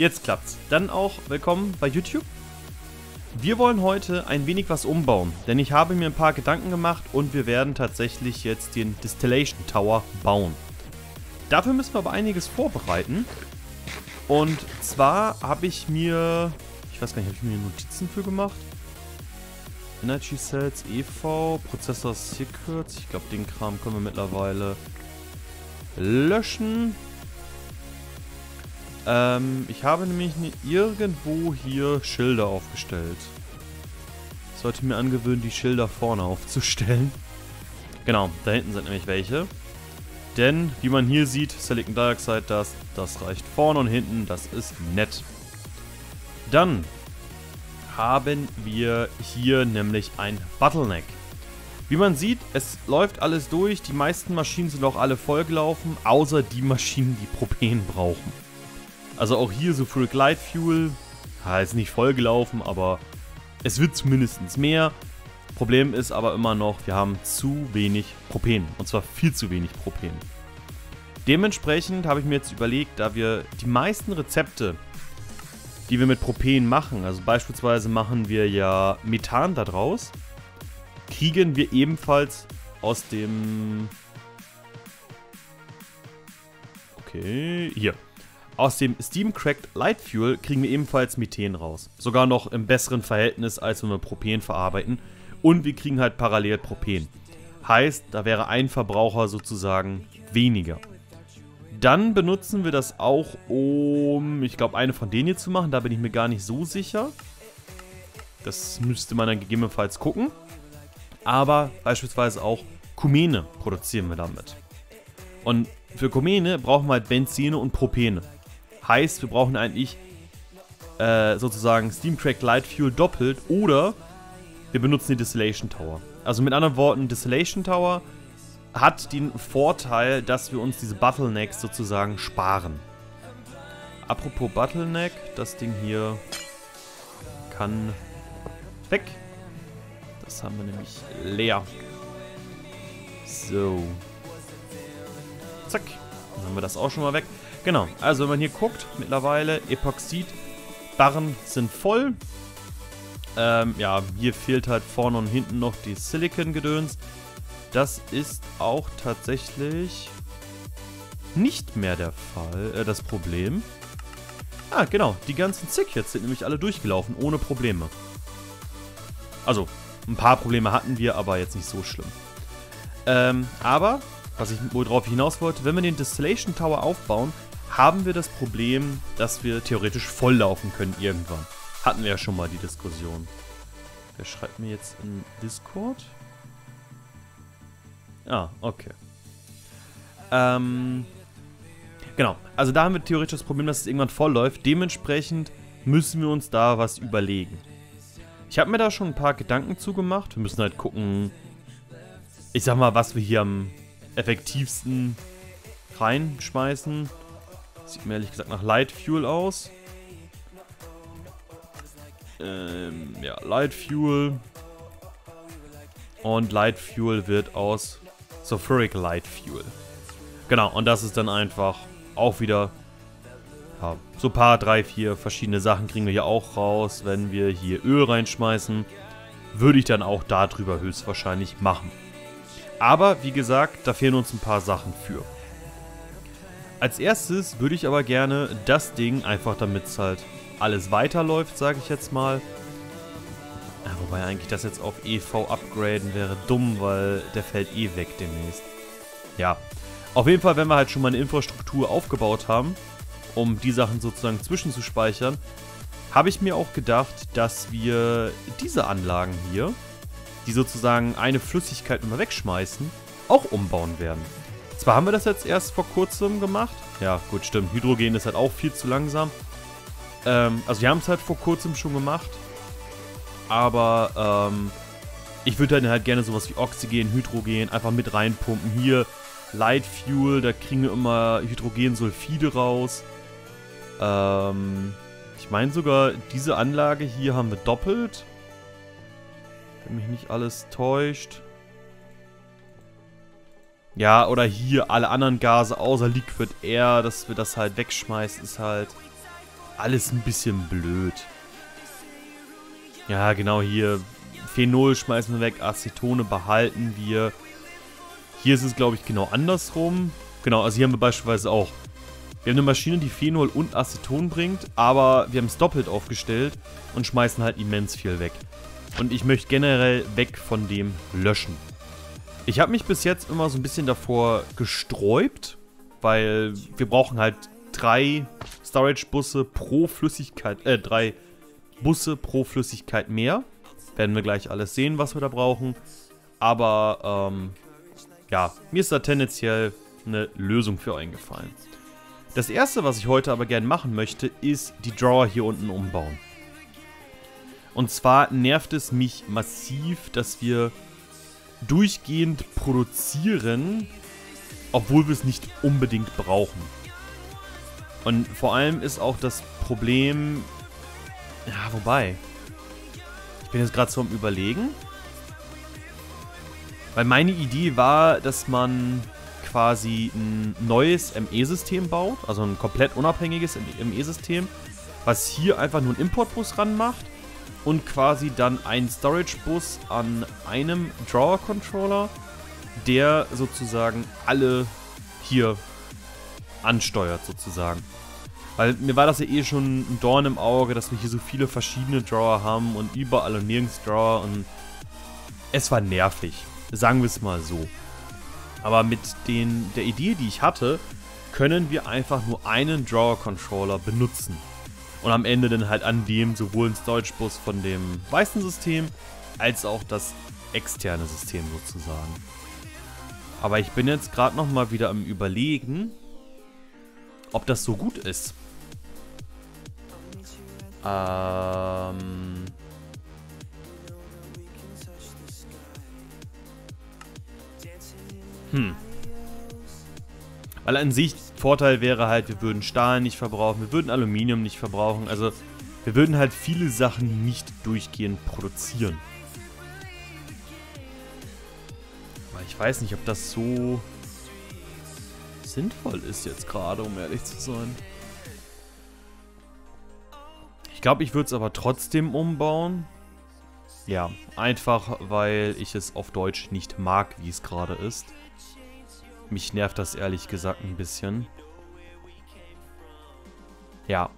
jetzt klappt's. Dann auch willkommen bei YouTube. Wir wollen heute ein wenig was umbauen, denn ich habe mir ein paar Gedanken gemacht und wir werden tatsächlich jetzt den Distillation Tower bauen. Dafür müssen wir aber einiges vorbereiten. Und zwar habe ich mir, ich weiß gar nicht, habe ich mir Notizen für gemacht? Energy Cells, EV, Prozessor Secrets, ich glaube den Kram können wir mittlerweile löschen. Ähm, ich habe nämlich irgendwo hier Schilder aufgestellt. Ich sollte mir angewöhnen, die Schilder vorne aufzustellen. Genau, da hinten sind nämlich welche. Denn, wie man hier sieht, Silicon Dioxide, das, das reicht vorne und hinten, das ist nett. Dann haben wir hier nämlich ein Bottleneck. Wie man sieht, es läuft alles durch, die meisten Maschinen sind auch alle vollgelaufen, außer die Maschinen, die Propen brauchen. Also auch hier so Full Glide Fuel, ja, ist nicht vollgelaufen, aber es wird zumindest mehr. Problem ist aber immer noch, wir haben zu wenig Propen. Und zwar viel zu wenig Propen. Dementsprechend habe ich mir jetzt überlegt, da wir die meisten Rezepte, die wir mit Propen machen, also beispielsweise machen wir ja Methan daraus, kriegen wir ebenfalls aus dem... Okay, hier. Aus dem Steam Cracked Light Fuel kriegen wir ebenfalls Methan raus. Sogar noch im besseren Verhältnis, als wenn wir Propen verarbeiten. Und wir kriegen halt parallel Propen. Heißt, da wäre ein Verbraucher sozusagen weniger. Dann benutzen wir das auch, um, ich glaube, eine von denen hier zu machen. Da bin ich mir gar nicht so sicher. Das müsste man dann gegebenenfalls gucken. Aber beispielsweise auch Kumene produzieren wir damit. Und für Kumene brauchen wir halt Benzine und Propene. Heißt, wir brauchen eigentlich äh, sozusagen Steam Crack Light Fuel doppelt oder wir benutzen die Distillation Tower. Also mit anderen Worten, Distillation Tower hat den Vorteil, dass wir uns diese Bottlenecks sozusagen sparen. Apropos Bottleneck, das Ding hier kann weg. Das haben wir nämlich leer. So. Zack. Dann haben wir das auch schon mal weg. Genau, also wenn man hier guckt, mittlerweile Epoxid-Barren sind voll. Ähm, ja, hier fehlt halt vorne und hinten noch die Silicon-Gedöns. Das ist auch tatsächlich nicht mehr der Fall, äh, das Problem. Ah, genau, die ganzen Zickets sind nämlich alle durchgelaufen, ohne Probleme. Also, ein paar Probleme hatten wir, aber jetzt nicht so schlimm. Ähm, aber, was ich wohl drauf hinaus wollte, wenn wir den Distillation Tower aufbauen, haben wir das Problem, dass wir theoretisch volllaufen können irgendwann. Hatten wir ja schon mal die Diskussion. Wer schreibt mir jetzt in Discord? Ah, okay. Ähm, genau, also da haben wir theoretisch das Problem, dass es irgendwann vollläuft. Dementsprechend müssen wir uns da was überlegen. Ich habe mir da schon ein paar Gedanken zugemacht. Wir müssen halt gucken, ich sag mal, was wir hier am effektivsten reinschmeißen. Sieht mir ehrlich gesagt nach Light Fuel aus. Ähm, ja, Light Fuel. Und Light Fuel wird aus Sulfuric Light Fuel. Genau, und das ist dann einfach auch wieder ja, so ein paar, drei, vier verschiedene Sachen kriegen wir hier auch raus. Wenn wir hier Öl reinschmeißen, würde ich dann auch darüber höchstwahrscheinlich machen. Aber wie gesagt, da fehlen uns ein paar Sachen für. Als erstes würde ich aber gerne das Ding, einfach damit es halt alles weiterläuft, sage ich jetzt mal. Ja, wobei eigentlich das jetzt auf EV upgraden wäre dumm, weil der fällt eh weg demnächst. Ja, auf jeden Fall, wenn wir halt schon mal eine Infrastruktur aufgebaut haben, um die Sachen sozusagen zwischenzuspeichern, habe ich mir auch gedacht, dass wir diese Anlagen hier, die sozusagen eine Flüssigkeit immer wegschmeißen, auch umbauen werden. Zwar haben wir das jetzt erst vor kurzem gemacht. Ja, gut, stimmt. Hydrogen ist halt auch viel zu langsam. Ähm, also wir haben es halt vor kurzem schon gemacht. Aber ähm, ich würde dann halt gerne sowas wie Oxygen, Hydrogen einfach mit reinpumpen. Hier Light Fuel, da kriegen wir immer Hydrogensulfide raus. Ähm, ich meine sogar, diese Anlage hier haben wir doppelt. Wenn mich nicht alles täuscht. Ja, oder hier alle anderen Gase außer Liquid Air, dass wir das halt wegschmeißen, ist halt alles ein bisschen blöd. Ja, genau hier. Phenol schmeißen wir weg, Acetone behalten wir. Hier ist es, glaube ich, genau andersrum. Genau, also hier haben wir beispielsweise auch. Wir haben eine Maschine, die Phenol und Aceton bringt, aber wir haben es doppelt aufgestellt und schmeißen halt immens viel weg. Und ich möchte generell weg von dem Löschen. Ich habe mich bis jetzt immer so ein bisschen davor gesträubt, weil wir brauchen halt drei Storage-Busse pro Flüssigkeit, äh, drei Busse pro Flüssigkeit mehr. Werden wir gleich alles sehen, was wir da brauchen. Aber, ähm, ja, mir ist da tendenziell eine Lösung für eingefallen. Das erste, was ich heute aber gerne machen möchte, ist die Drawer hier unten umbauen. Und zwar nervt es mich massiv, dass wir durchgehend produzieren, obwohl wir es nicht unbedingt brauchen. Und vor allem ist auch das Problem... Ja, wobei... Ich bin jetzt gerade so am überlegen. Weil meine Idee war, dass man quasi ein neues ME-System baut, also ein komplett unabhängiges ME-System, was hier einfach nur einen Importbus ranmacht und quasi dann einen Storage-Bus an einem Drawer-Controller, der sozusagen alle hier ansteuert sozusagen. Weil mir war das ja eh schon ein Dorn im Auge, dass wir hier so viele verschiedene Drawer haben und überall und nirgends Drawer und es war nervig. Sagen wir es mal so. Aber mit den, der Idee, die ich hatte, können wir einfach nur einen Drawer-Controller benutzen. Und am Ende dann halt an dem sowohl ein Storage-Bus von dem weißen System, als auch das externe System sozusagen. Aber ich bin jetzt gerade nochmal wieder am überlegen, ob das so gut ist. Ähm... Hm. Weil an sich Vorteil wäre halt, wir würden Stahl nicht verbrauchen, wir würden Aluminium nicht verbrauchen. Also wir würden halt viele Sachen nicht durchgehend produzieren. Aber ich weiß nicht, ob das so sinnvoll ist jetzt gerade, um ehrlich zu sein. Ich glaube, ich würde es aber trotzdem umbauen. Ja, einfach weil ich es auf Deutsch nicht mag, wie es gerade ist. Mich nervt das ehrlich gesagt ein bisschen. Ja,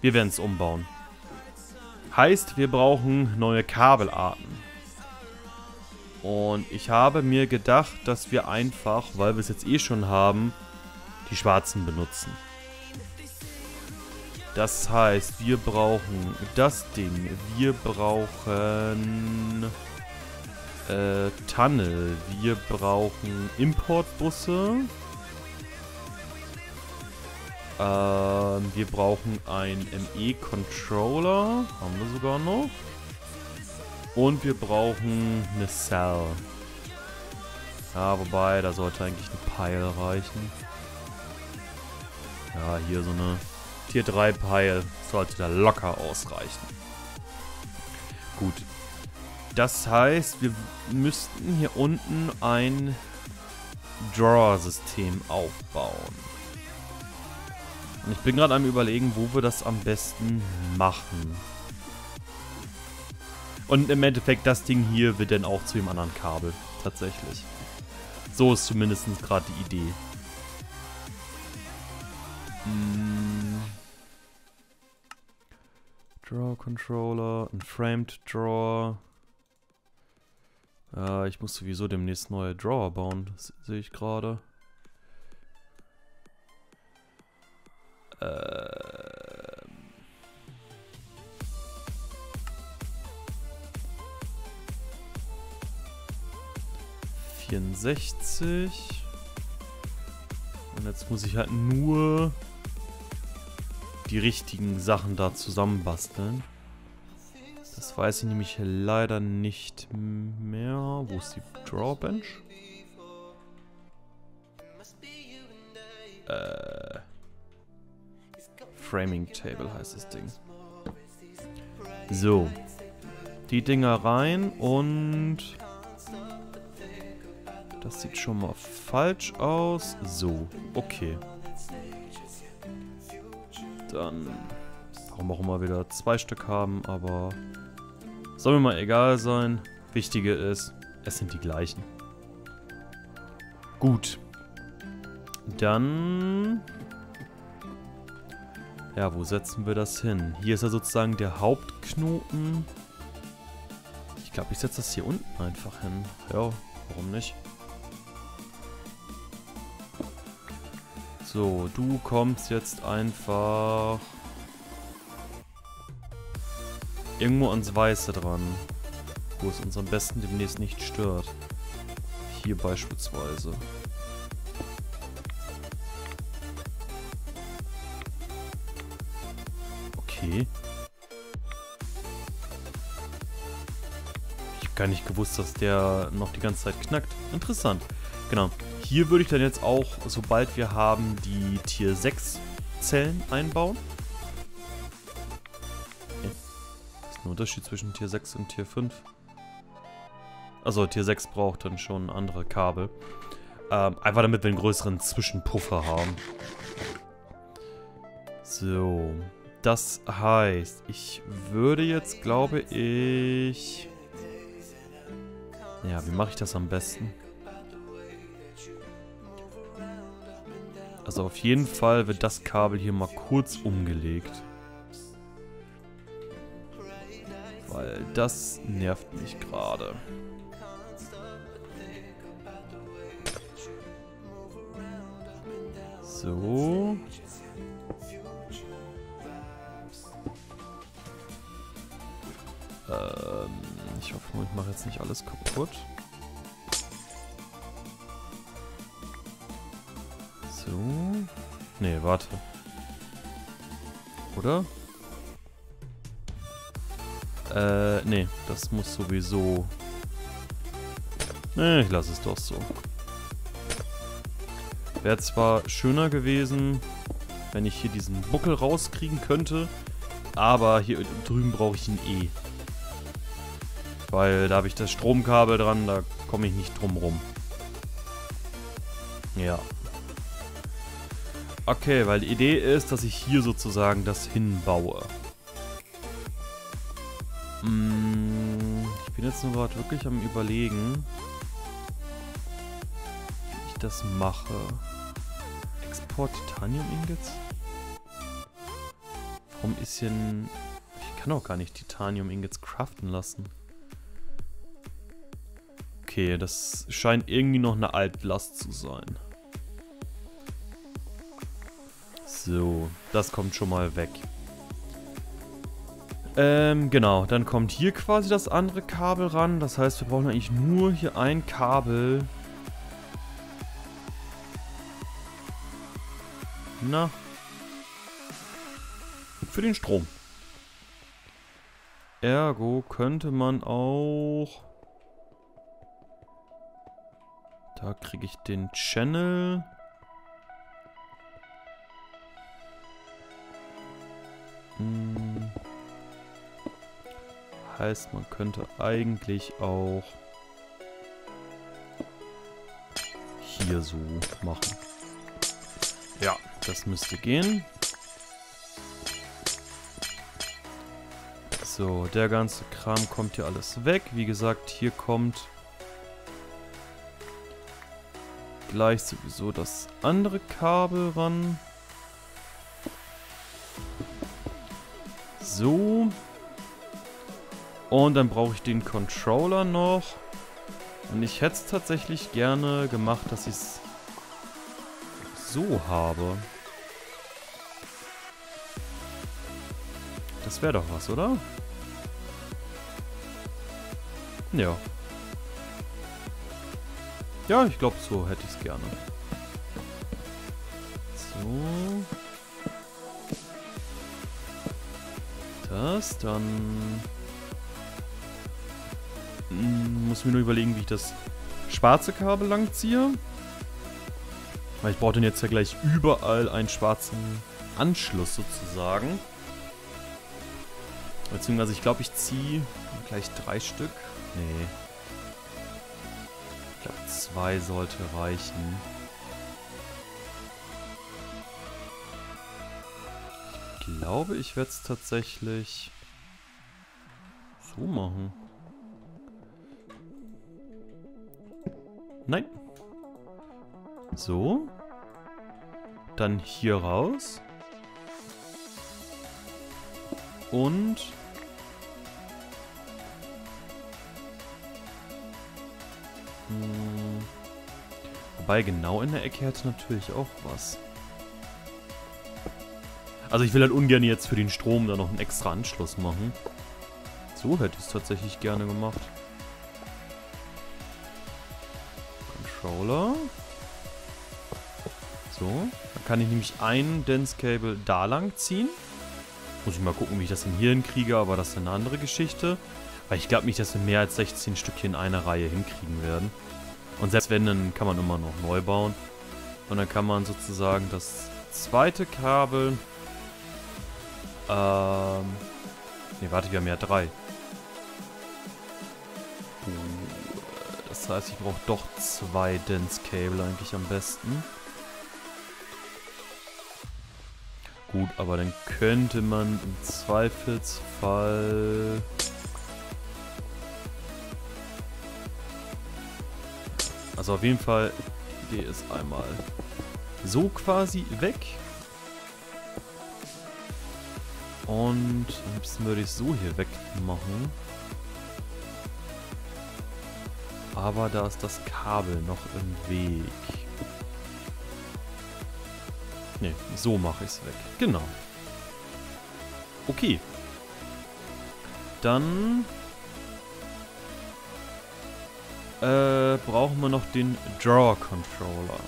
wir werden es umbauen. Heißt, wir brauchen neue Kabelarten. Und ich habe mir gedacht, dass wir einfach, weil wir es jetzt eh schon haben, die schwarzen benutzen. Das heißt, wir brauchen das Ding. Wir brauchen äh, Tunnel. Wir brauchen Importbusse. Ähm, wir brauchen einen ME-Controller. Haben wir sogar noch. Und wir brauchen eine Cell. Ja, wobei, da sollte eigentlich ein Pile reichen. Ja, hier so eine Tier 3 Pile sollte da locker ausreichen. Gut, das heißt, wir müssten hier unten ein Drawer-System aufbauen. Und ich bin gerade am überlegen, wo wir das am besten machen. Und im Endeffekt, das Ding hier wird dann auch zu dem anderen Kabel. Tatsächlich. So ist zumindest gerade die Idee. Hm. Draw Controller, ein Framed Drawer. Äh, ich muss sowieso demnächst neue Drawer bauen, sehe ich gerade. Ähm. Vierundsechzig. Und jetzt muss ich halt nur die richtigen Sachen da zusammenbasteln. Das weiß ich nämlich leider nicht mehr. Wo ist die Drawbench? Äh, Framing Table heißt das Ding. So. Die Dinger rein und... Das sieht schon mal falsch aus. So, okay. Dann Warum auch immer wieder zwei Stück haben, aber soll mir mal egal sein. Wichtige ist, es sind die gleichen. Gut. Dann... Ja, wo setzen wir das hin? Hier ist ja sozusagen der Hauptknoten. Ich glaube, ich setze das hier unten einfach hin. Ja, warum nicht? So, du kommst jetzt einfach irgendwo ans Weiße dran. Wo es uns am besten demnächst nicht stört. Hier beispielsweise. Okay. Ich habe gar nicht gewusst, dass der noch die ganze Zeit knackt. Interessant. Genau. Hier würde ich dann jetzt auch, sobald wir haben, die Tier 6 Zellen einbauen. Unterschied zwischen Tier 6 und Tier 5? Also Tier 6 braucht dann schon andere Kabel. Ähm, einfach damit wir einen größeren Zwischenpuffer haben. So. Das heißt, ich würde jetzt, glaube ich... Ja, wie mache ich das am besten? Also auf jeden Fall wird das Kabel hier mal kurz umgelegt. Weil das nervt mich gerade. So. Ähm, ich hoffe, ich mache jetzt nicht alles kaputt. So. Nee, warte. Oder? Äh, nee, das muss sowieso... Nee, ich lasse es doch so. Wäre zwar schöner gewesen, wenn ich hier diesen Buckel rauskriegen könnte, aber hier drüben brauche ich ihn eh. Weil da habe ich das Stromkabel dran, da komme ich nicht drum rum. Ja. Okay, weil die Idee ist, dass ich hier sozusagen das hinbaue. Jetzt nur gerade wirklich am überlegen, wie ich das mache. Export Titanium Ingots? Warum ist hier ein... Ich kann auch gar nicht Titanium Ingots craften lassen. Okay, das scheint irgendwie noch eine Altlast zu sein. So, das kommt schon mal weg. Ähm, genau. Dann kommt hier quasi das andere Kabel ran. Das heißt, wir brauchen eigentlich nur hier ein Kabel. Na. Für den Strom. Ergo könnte man auch... Da kriege ich den Channel... Hm. Heißt, man könnte eigentlich auch hier so machen. Ja, das müsste gehen. So, der ganze Kram kommt hier alles weg. Wie gesagt, hier kommt gleich sowieso das andere Kabel ran. So. Und dann brauche ich den Controller noch. Und ich hätte es tatsächlich gerne gemacht, dass ich es so habe. Das wäre doch was, oder? Ja. Ja, ich glaube, so hätte ich es gerne. So. das, dann... Muss mir nur überlegen, wie ich das schwarze Kabel langziehe. Weil ich brauche dann jetzt ja gleich überall einen schwarzen Anschluss sozusagen. Beziehungsweise ich glaube, ich ziehe gleich drei Stück. Nee. Ich glaube, zwei sollte reichen. glaube, ich werde es tatsächlich so machen. Nein. So. Dann hier raus. Und... Hm, wobei, genau in der Ecke hätte natürlich auch was. Also ich will halt ungern jetzt für den Strom da noch einen extra Anschluss machen. So hätte ich es tatsächlich gerne gemacht. Controller. So, dann kann ich nämlich ein Dense Cable da lang ziehen. Muss ich mal gucken, wie ich das denn hier hinkriege, aber das ist eine andere Geschichte. Weil ich glaube nicht, dass wir mehr als 16 Stück hier in einer Reihe hinkriegen werden. Und selbst wenn, dann kann man immer noch neu bauen. Und dann kann man sozusagen das zweite Kabel... Ähm... Ne, warte, wir haben ja drei. Das heißt, ich brauche doch zwei Dense Cable eigentlich am besten. Gut, aber dann könnte man im Zweifelsfall... Also auf jeden Fall, die ist einmal so quasi weg. Und am liebsten würde ich so hier wegmachen. Aber da ist das Kabel noch im Weg. Ne, so mache ich es weg. Genau. Okay. Dann äh, brauchen wir noch den Drawer Controller.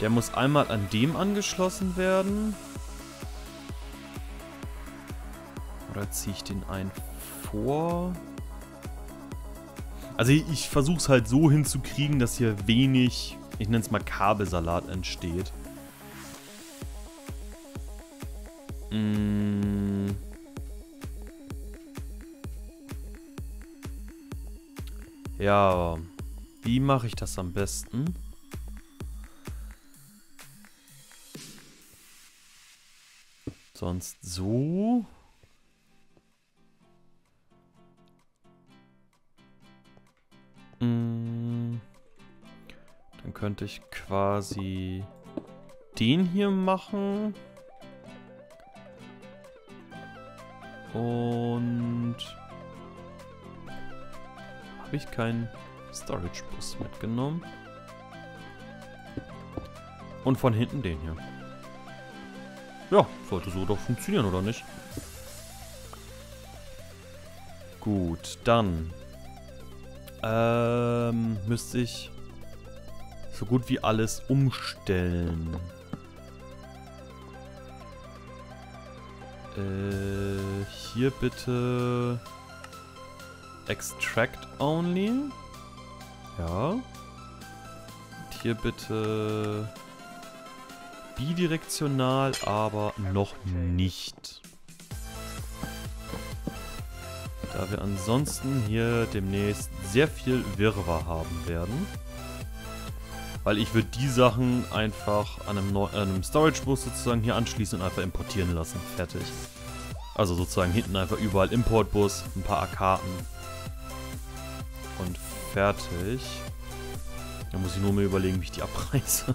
Der muss einmal an dem angeschlossen werden. Oder ziehe ich den ein vor? Also ich, ich versuche es halt so hinzukriegen, dass hier wenig ich nenne es mal Kabelsalat entsteht. Mm. Ja, wie mache ich das am besten? Sonst so. Könnte ich quasi den hier machen. Und habe ich keinen Storage Bus mitgenommen. Und von hinten den hier. Ja, sollte so doch funktionieren, oder nicht? Gut, dann ähm, müsste ich so gut wie alles umstellen. Äh, hier bitte Extract Only. Ja. Und hier bitte bidirektional, aber noch nicht. Da wir ansonsten hier demnächst sehr viel Wirrwarr haben werden. Weil ich würde die Sachen einfach an einem, Neu einem Storage-Bus sozusagen hier anschließen und einfach importieren lassen. Fertig. Also sozusagen hinten einfach überall Importbus, ein paar Karten. Und fertig. Da muss ich nur mal überlegen, wie ich die abreiße.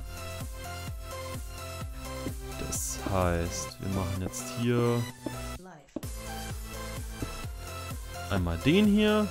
Das heißt, wir machen jetzt hier einmal den hier.